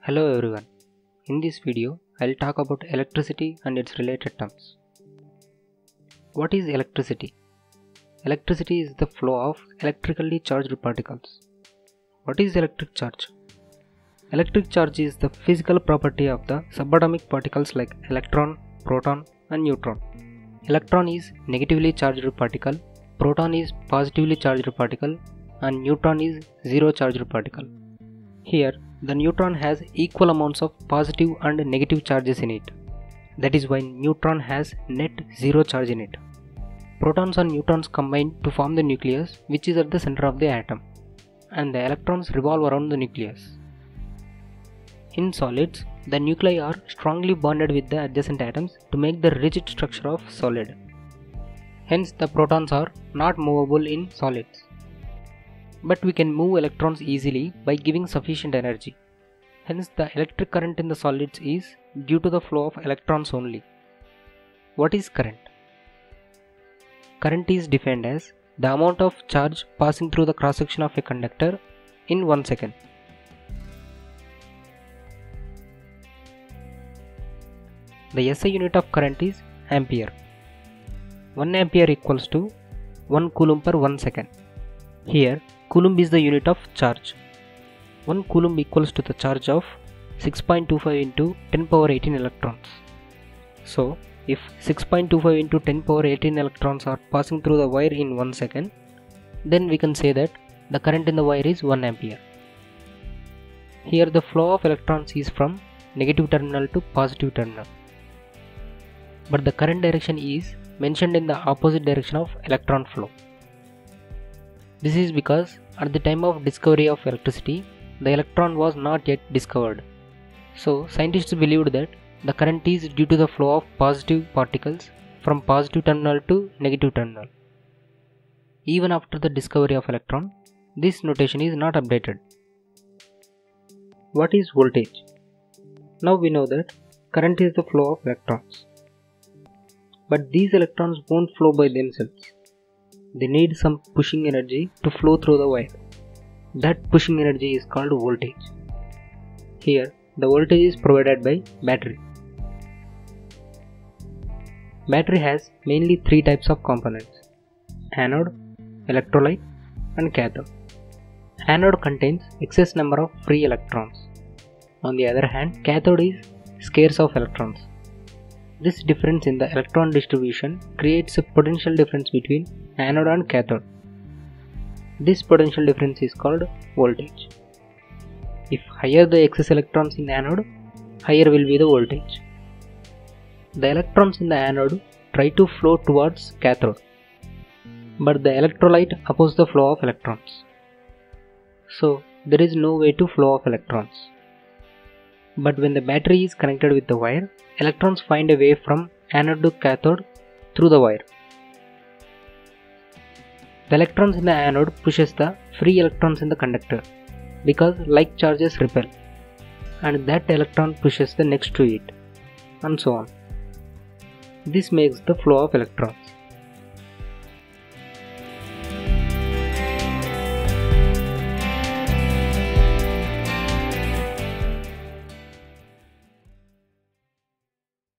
Hello everyone. In this video, I'll talk about electricity and its related terms. What is electricity? Electricity is the flow of electrically charged particles. What is electric charge? Electric charge is the physical property of the subatomic particles like electron, proton, and neutron. Electron is negatively charged particle, proton is positively charged particle, and neutron is zero charged particle. Here, the neutron has equal amounts of positive and negative charges in it. That is why neutron has net zero charge in it. Protons and neutrons combine to form the nucleus which is at the center of the atom and the electrons revolve around the nucleus. In solids, the nuclei are strongly bonded with the adjacent atoms to make the rigid structure of solid. Hence the protons are not movable in solids. But we can move electrons easily by giving sufficient energy. Hence the electric current in the solids is due to the flow of electrons only. What is current? Current is defined as the amount of charge passing through the cross section of a conductor in 1 second. The SI unit of current is ampere. 1 ampere equals to 1 coulomb per 1 second. Here, coulomb is the unit of charge. 1 coulomb equals to the charge of 6.25 into 10 power 18 electrons. So, if 6.25 into 10 power 18 electrons are passing through the wire in 1 second, then we can say that the current in the wire is 1 ampere. Here the flow of electrons is from negative terminal to positive terminal. But the current direction is mentioned in the opposite direction of electron flow. This is because at the time of discovery of electricity, the electron was not yet discovered. So scientists believed that the current is due to the flow of positive particles from positive terminal to negative terminal. Even after the discovery of electron, this notation is not updated. What is voltage? Now we know that current is the flow of electrons. But these electrons won't flow by themselves. They need some pushing energy to flow through the wire. That pushing energy is called voltage. Here, the voltage is provided by battery. Battery has mainly three types of components anode, electrolyte, and cathode. Anode contains excess number of free electrons. On the other hand, cathode is scarce of electrons. This difference in the electron distribution creates a potential difference between anode and cathode. This potential difference is called voltage. If higher the excess electrons in anode, higher will be the voltage. The electrons in the anode try to flow towards cathode, but the electrolyte opposes the flow of electrons. So there is no way to flow of electrons. But when the battery is connected with the wire, electrons find a way from anode to cathode through the wire. The electrons in the anode pushes the free electrons in the conductor because like charges repel and that electron pushes the next to it and so on. This makes the flow of electrons.